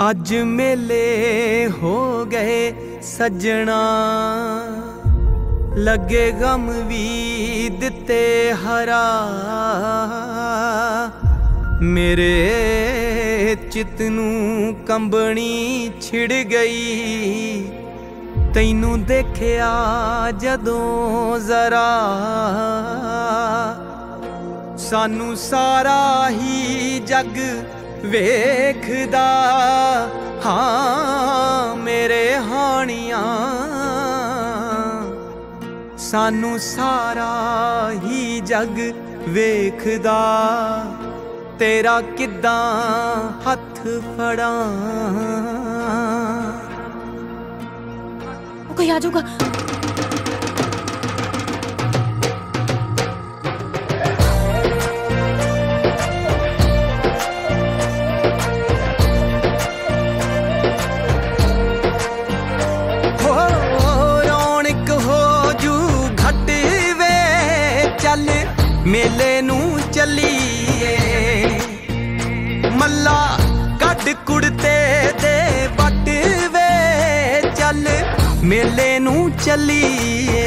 ਅੱਜ ਮੇਲੇ ਹੋ ਗਏ ਸੱਜਣਾ। ਲੱਗੇ ਗਮ ਵੀ ਦਿੱਤੇ ਹਰਾ। ਮੇਰੇ ਚਿਤ ਨੂੰ ਕੰਬਣੀ ਛਿੜ ਗਈ। ਤੈਨੂੰ ਦੇਖਿਆ ਜਦੋਂ ਜ਼ਰਾ। ਸਾਨੂੰ ਸਾਰਾ ਹੀ ਜੱਗ ਵੇਖਦਾ, ਹਾਂ ਮੇਰੇ ਹਾਣੀਆਂ। ਸਾਨੂੰ ਸਾਰਾ ਹੀ ਜਗ ਵੇਖਦਾ, ਤੇਰਾ ਕਿੱਦਾਂ ਹੱਥ ਫੜਾਂ। ਉਹ ਕੋਈ ਆ ਜਾਊਗਾ। ਮੇਲੇ ਨੂੰ ਚੱਲੀਏ। ਮੱਲਾ ਕੱਢ ਕੁੜਤੇ ਦੇ ਵੱਟ ਵੇ। ਚੱਲ ਮੇਲੇ ਨੂੰ ਚੱਲੀਏ।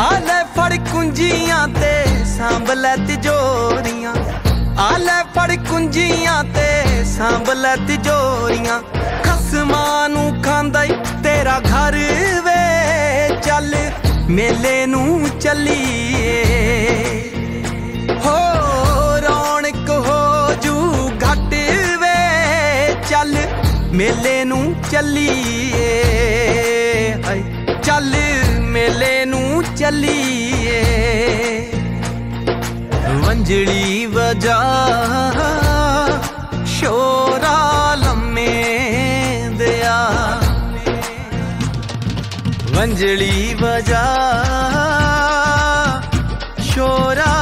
ਆ ਫੜ ਕੁੰਜੀਆਂ ਤੇ ਸਾਂਭ ਲੈ ਤਿਜੋਰੀਆਂ। ਆ ਫੜ ਕੁੰਜੀਆਂ ਤੇ ਸਾਂਭ ਲੈ ਤਿਜੋਰੀਆਂ। ਖਸਮਾਂ ਨੂੰ ਖਾਂਦਾ ਈ ਤੇਰਾ ਘਰ ਵੇ। ਚੱਲ ਮੇਲੇ ਨੂੰ ਚੱਲੀਏ। ਹੋ ਰੌਣਕ ਹੋ ਜੂ ਘਟ ਵੇ, ਚੱਲ ਮੇਲੇ ਨੂੰ ਚੱਲੀਏ। ਹਾਏ, ਚੱਲ ਮੇਲੇ ਨੂੰ ਚੱਲੀਏ। ਵੰਜਲੀ ਵਜਾ ਸ਼ੋਰਾ ਲੰਮੇ ਦਿਆ ਵੰਜਲੀ ਵਜਾ llorar.